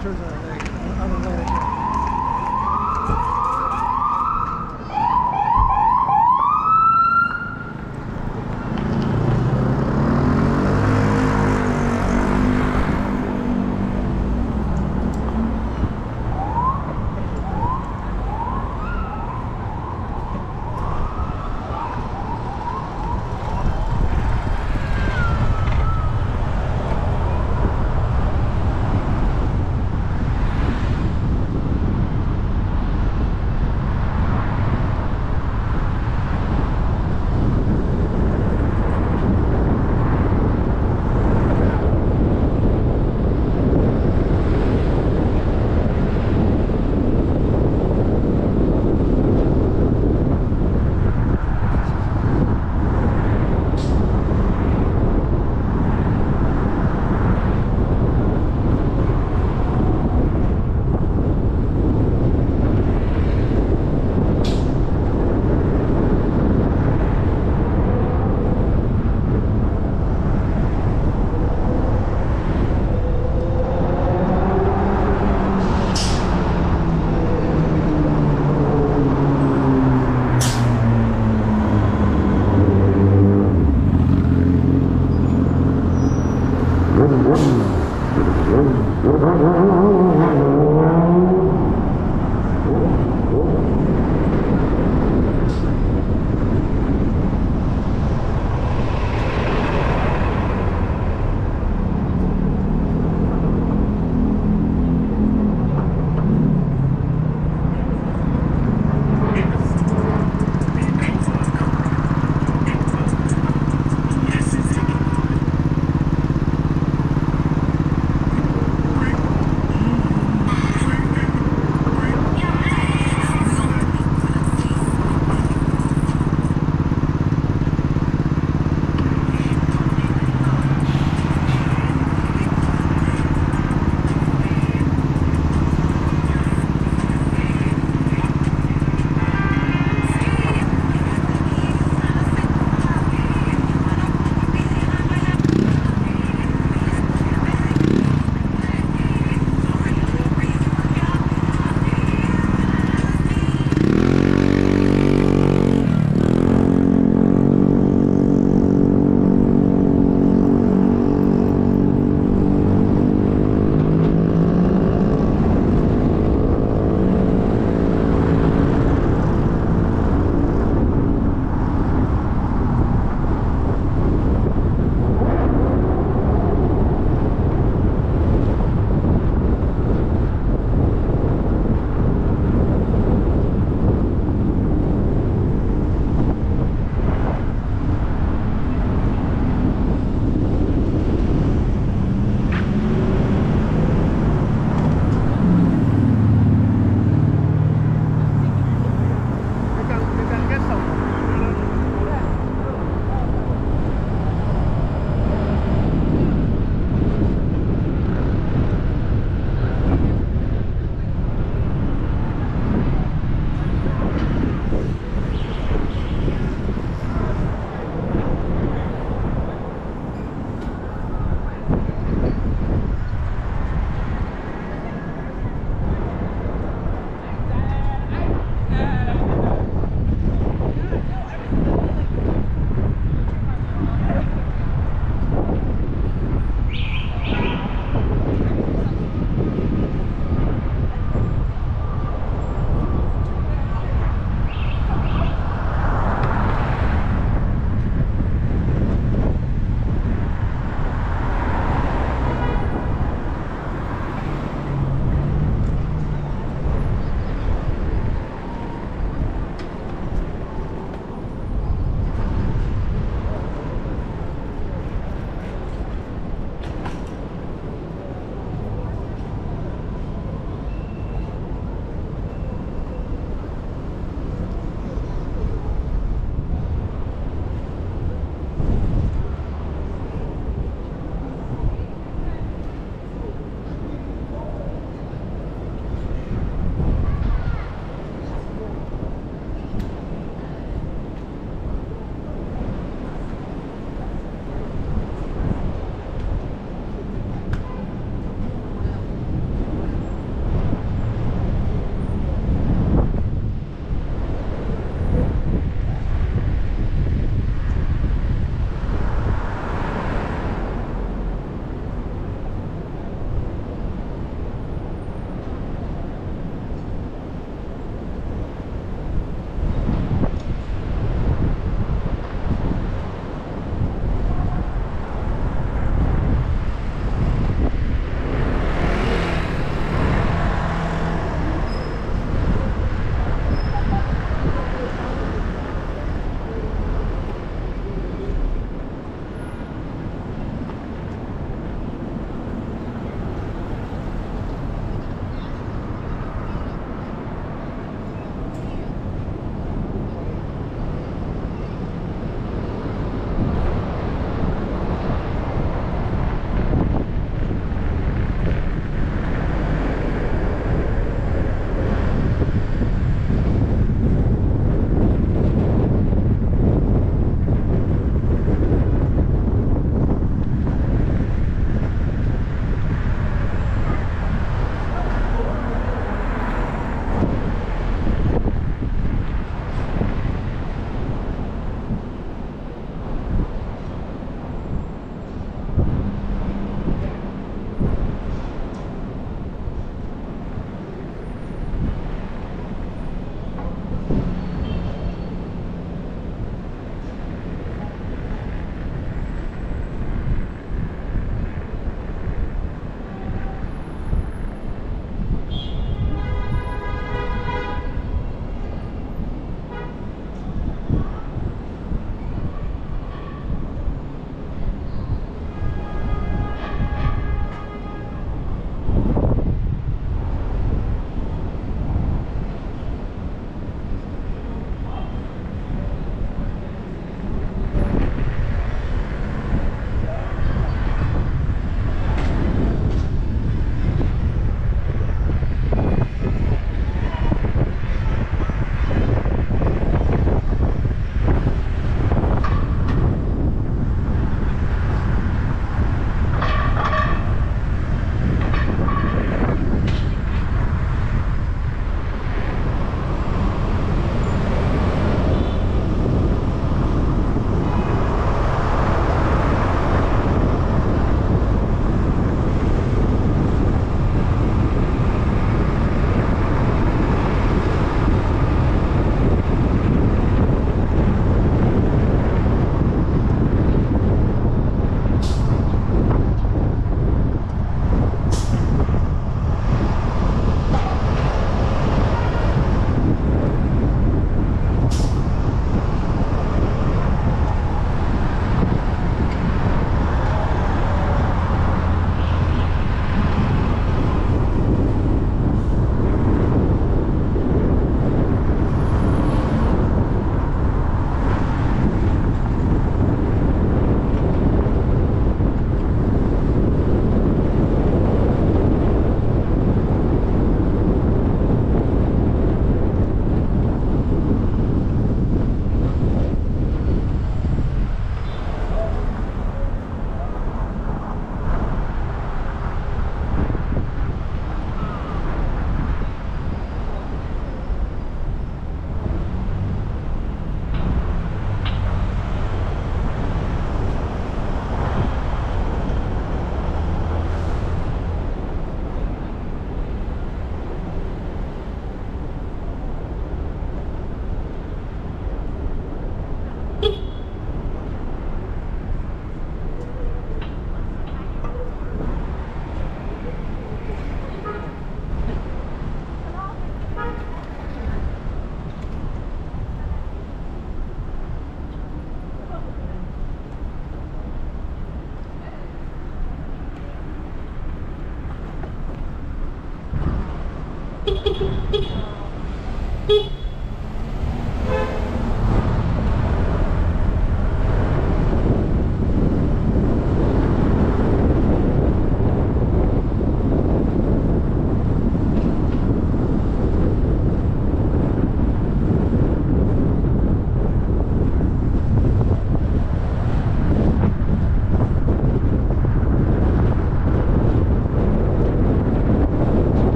punctures